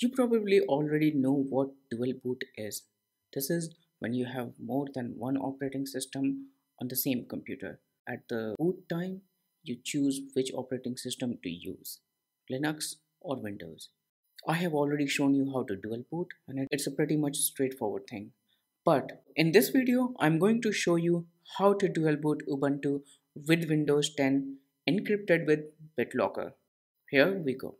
You probably already know what dual boot is. This is when you have more than one operating system on the same computer. At the boot time, you choose which operating system to use Linux or Windows. I have already shown you how to dual boot and it's a pretty much straightforward thing. But in this video, I'm going to show you how to dual boot Ubuntu with Windows 10 encrypted with BitLocker. Here we go.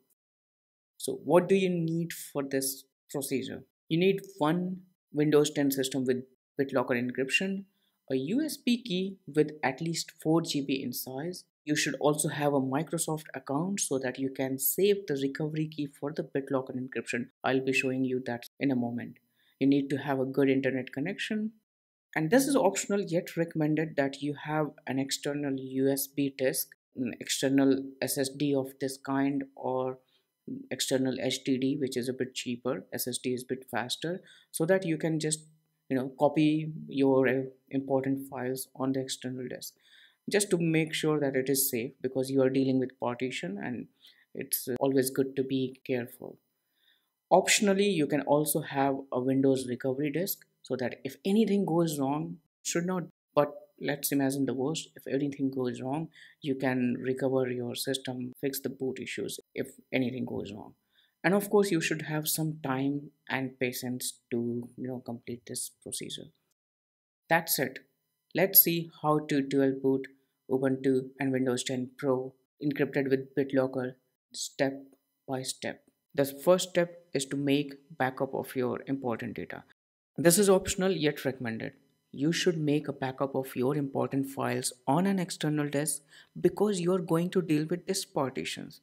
So what do you need for this procedure? You need one Windows 10 system with BitLocker encryption, a USB key with at least 4 GB in size. You should also have a Microsoft account so that you can save the recovery key for the BitLocker encryption. I'll be showing you that in a moment. You need to have a good internet connection. And this is optional yet recommended that you have an external USB disk, an external SSD of this kind or external HDD which is a bit cheaper SSD is a bit faster so that you can just you know copy your uh, important files on the external disk just to make sure that it is safe because you are dealing with partition and it's always good to be careful. Optionally you can also have a windows recovery disk so that if anything goes wrong should not but let's imagine the worst. If anything goes wrong you can recover your system fix the boot issues if anything goes wrong. And of course you should have some time and patience to you know complete this procedure. That's it. Let's see how to dual boot ubuntu and windows 10 pro encrypted with bitlocker step by step. The first step is to make backup of your important data. This is optional yet recommended you should make a backup of your important files on an external disk because you are going to deal with disk partitions.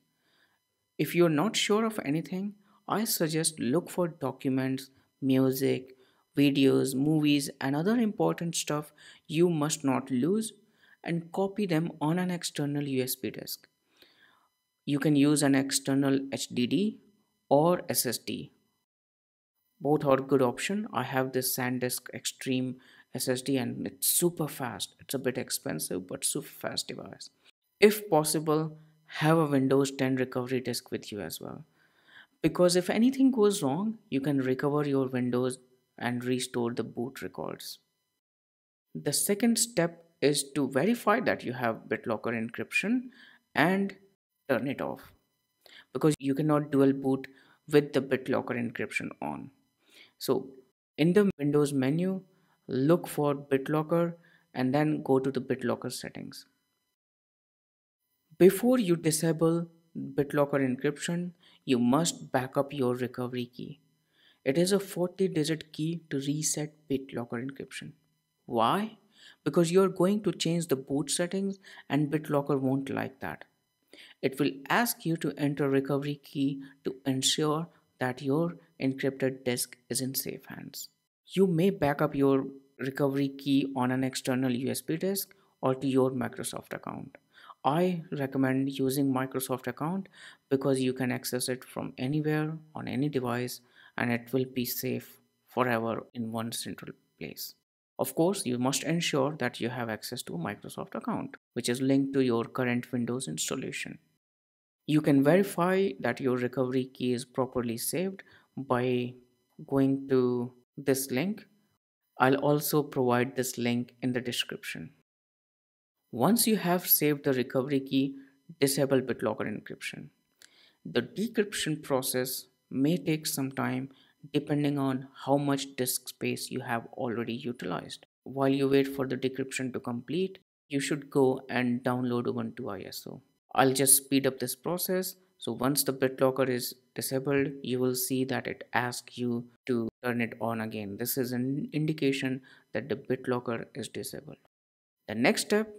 If you're not sure of anything, I suggest look for documents, music, videos, movies and other important stuff you must not lose and copy them on an external USB disk. You can use an external HDD or SSD. Both are good option. I have this SanDisk Extreme SSD and it's super fast. It's a bit expensive but super fast device. If possible, have a Windows 10 recovery disk with you as well. Because if anything goes wrong, you can recover your Windows and restore the boot records. The second step is to verify that you have BitLocker encryption and turn it off because you cannot dual boot with the BitLocker encryption on. So in the Windows menu, look for BitLocker and then go to the BitLocker settings. Before you disable BitLocker encryption, you must back up your recovery key. It is a 40 digit key to reset BitLocker encryption. Why? Because you're going to change the boot settings and BitLocker won't like that. It will ask you to enter recovery key to ensure that your encrypted disk is in safe hands. You may back up your recovery key on an external USB disk or to your Microsoft account. I recommend using Microsoft account because you can access it from anywhere on any device and it will be safe forever in one central place. Of course, you must ensure that you have access to a Microsoft account, which is linked to your current Windows installation. You can verify that your recovery key is properly saved by going to this link. I'll also provide this link in the description. Once you have saved the recovery key, disable BitLocker encryption. The decryption process may take some time depending on how much disk space you have already utilized. While you wait for the decryption to complete, you should go and download Ubuntu ISO. I'll just speed up this process so once the BitLocker is disabled, you will see that it asks you to turn it on again. This is an indication that the BitLocker is disabled. The next step,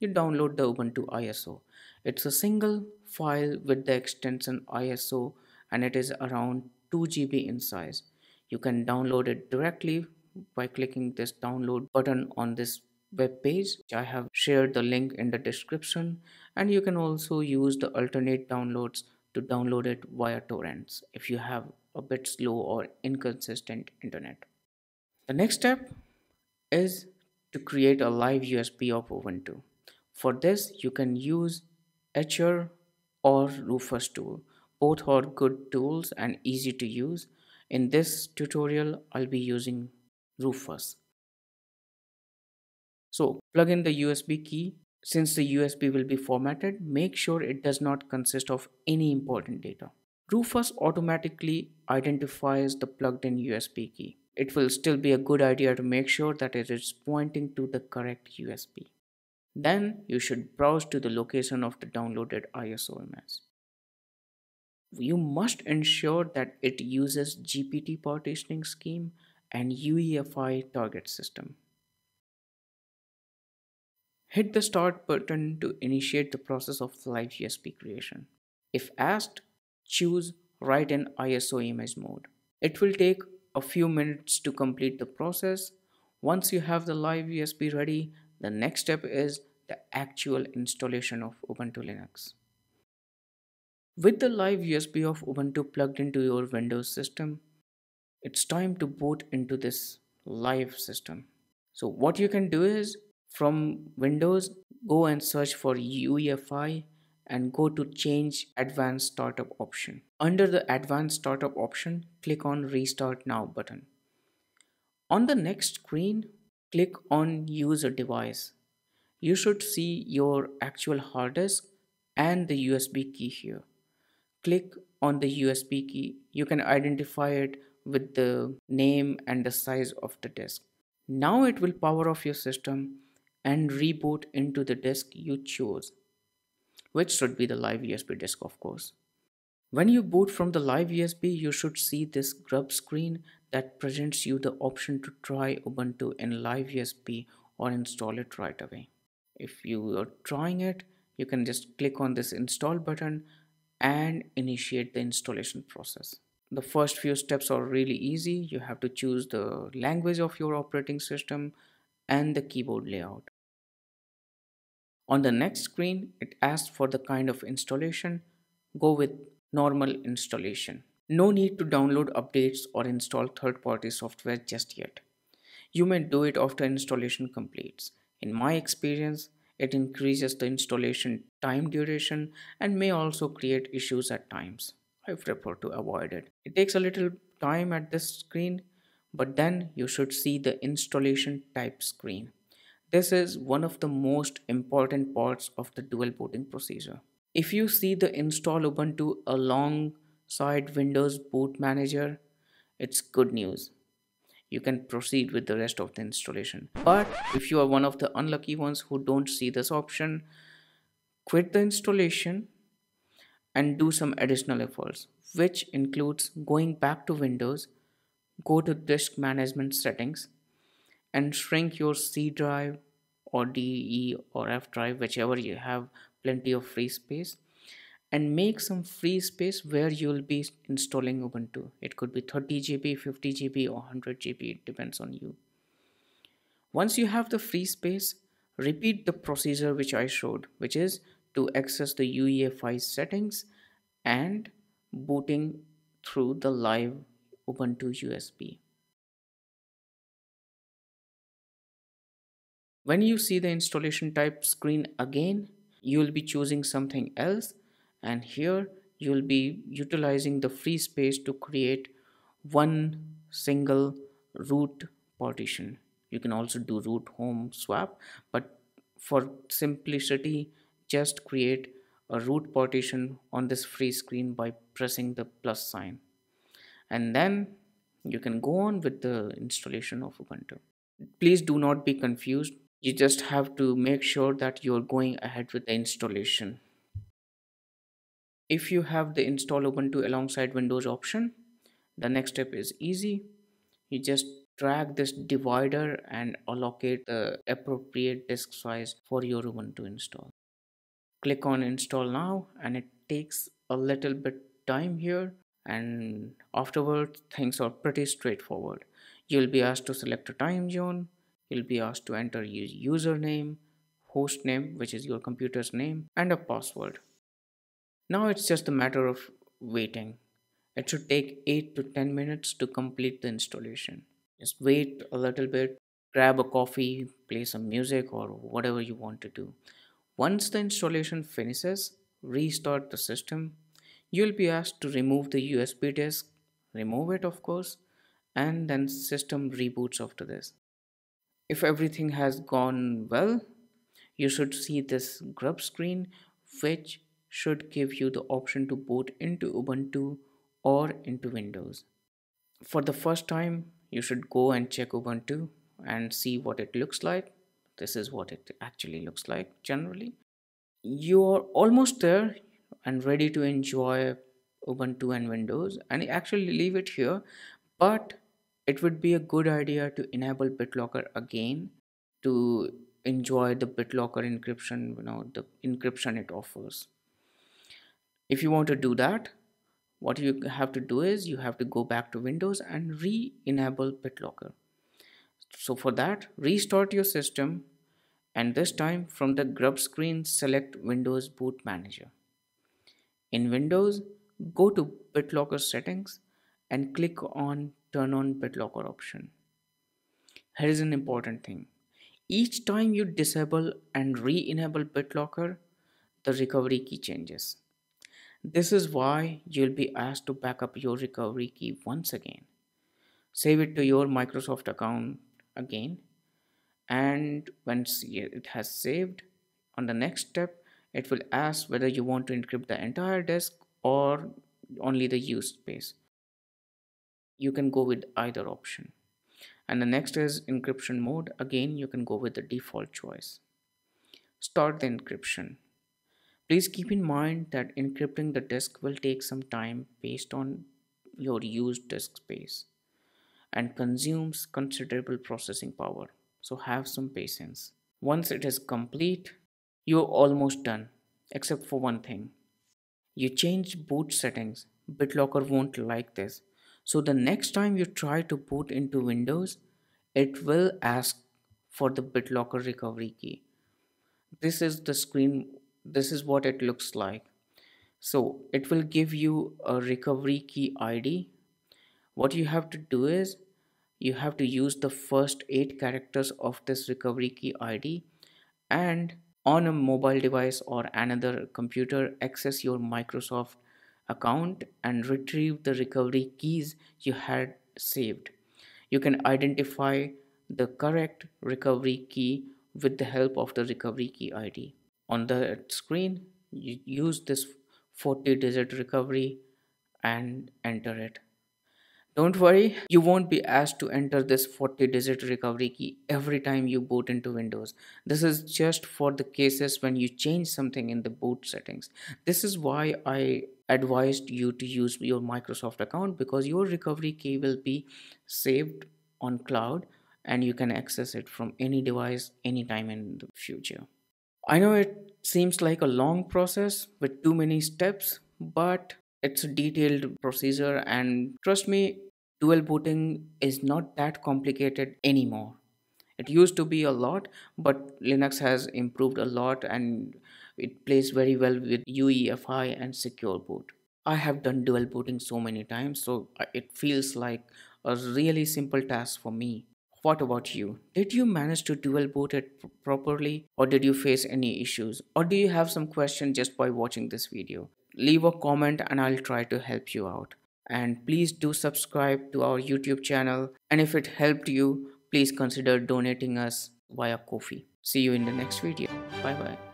you download the Ubuntu ISO. It's a single file with the extension ISO and it is around 2 GB in size. You can download it directly by clicking this download button on this web page. I have shared the link in the description and you can also use the alternate downloads to download it via torrents if you have a bit slow or inconsistent internet. The next step is to create a live USB of Ubuntu. For this, you can use Etcher or Rufus tool. Both are good tools and easy to use. In this tutorial, I'll be using Rufus. So plug in the USB key. Since the USB will be formatted, make sure it does not consist of any important data. Rufus automatically identifies the plugged in USB key. It will still be a good idea to make sure that it is pointing to the correct USB. Then you should browse to the location of the downloaded ISO image. You must ensure that it uses GPT partitioning scheme and UEFI target system. Hit the start button to initiate the process of live USB creation. If asked, choose write in ISO image mode. It will take a few minutes to complete the process. Once you have the live USB ready, the next step is the actual installation of Ubuntu Linux. With the live USB of Ubuntu plugged into your Windows system, it's time to boot into this live system. So what you can do is from Windows, go and search for UEFI and go to change advanced startup option. Under the advanced startup option, click on restart now button. On the next screen, click on use a device. You should see your actual hard disk and the USB key here. Click on the USB key. You can identify it with the name and the size of the disk. Now it will power off your system and reboot into the disk you chose, which should be the live USB disk of course. When you boot from the live USB, you should see this grub screen that presents you the option to try Ubuntu in live USB or install it right away. If you are trying it, you can just click on this install button and initiate the installation process. The first few steps are really easy. You have to choose the language of your operating system and the keyboard layout. On the next screen, it asks for the kind of installation. Go with normal installation. No need to download updates or install third-party software just yet. You may do it after installation completes. In my experience, it increases the installation time duration and may also create issues at times. I prefer to avoid it. It takes a little time at this screen, but then you should see the installation type screen. This is one of the most important parts of the dual booting procedure. If you see the install Ubuntu alongside Windows Boot Manager, it's good news. You can proceed with the rest of the installation. But if you are one of the unlucky ones who don't see this option, quit the installation and do some additional efforts, which includes going back to Windows, go to disk management settings, and shrink your C drive or D, E or F drive, whichever you have plenty of free space and make some free space where you'll be installing Ubuntu. It could be 30 GB, 50 GB or 100 GB, it depends on you. Once you have the free space, repeat the procedure which I showed, which is to access the UEFI settings and booting through the live Ubuntu USB. When you see the installation type screen again, you will be choosing something else and here you will be utilizing the free space to create one single root partition. You can also do root home swap but for simplicity just create a root partition on this free screen by pressing the plus sign and then you can go on with the installation of Ubuntu. Please do not be confused you just have to make sure that you're going ahead with the installation. If you have the install ubuntu alongside windows option the next step is easy. You just drag this divider and allocate the appropriate disk size for your ubuntu install. Click on install now and it takes a little bit time here and afterwards things are pretty straightforward. You'll be asked to select a time zone you'll be asked to enter your username, host name, which is your computer's name, and a password. Now it's just a matter of waiting. It should take 8 to 10 minutes to complete the installation. Just wait a little bit, grab a coffee, play some music, or whatever you want to do. Once the installation finishes, restart the system. You'll be asked to remove the USB disk, remove it of course, and then system reboots after this. If everything has gone well, you should see this grub screen which should give you the option to boot into Ubuntu or into Windows. For the first time, you should go and check Ubuntu and see what it looks like. This is what it actually looks like generally. You are almost there and ready to enjoy Ubuntu and Windows and actually leave it here but it would be a good idea to enable BitLocker again to enjoy the BitLocker encryption, you know, the encryption it offers. If you want to do that, what you have to do is you have to go back to Windows and re-enable BitLocker. So for that, restart your system and this time from the grub screen select Windows Boot Manager. In Windows, go to BitLocker settings and click on turn on BitLocker option. Here is an important thing. Each time you disable and re-enable BitLocker, the recovery key changes. This is why you'll be asked to back up your recovery key once again. Save it to your Microsoft account again and once it has saved on the next step it will ask whether you want to encrypt the entire disk or only the used space you can go with either option. And the next is encryption mode. Again you can go with the default choice. Start the encryption. Please keep in mind that encrypting the disk will take some time based on your used disk space and consumes considerable processing power. So have some patience. Once it is complete you're almost done except for one thing. You change boot settings. BitLocker won't like this so the next time you try to boot into Windows, it will ask for the BitLocker recovery key. This is the screen, this is what it looks like. So it will give you a recovery key ID. What you have to do is you have to use the first eight characters of this recovery key ID and on a mobile device or another computer access your Microsoft account and retrieve the recovery keys you had saved. You can identify the correct recovery key with the help of the recovery key ID. On the screen, you use this 40 digit recovery and enter it. Don't worry, you won't be asked to enter this 40 digit recovery key every time you boot into Windows. This is just for the cases when you change something in the boot settings. This is why I advised you to use your Microsoft account because your recovery key will be saved on cloud and you can access it from any device anytime in the future. I know it seems like a long process with too many steps, but it's a detailed procedure and trust me, dual booting is not that complicated anymore. It used to be a lot, but Linux has improved a lot and it plays very well with UEFI and secure boot. I have done dual booting so many times, so uh, it feels like a really simple task for me. What about you? Did you manage to dual boot it properly or did you face any issues? Or do you have some question just by watching this video? Leave a comment and I'll try to help you out. And please do subscribe to our YouTube channel. And if it helped you, please consider donating us via Ko-fi. See you in the next video. Bye bye.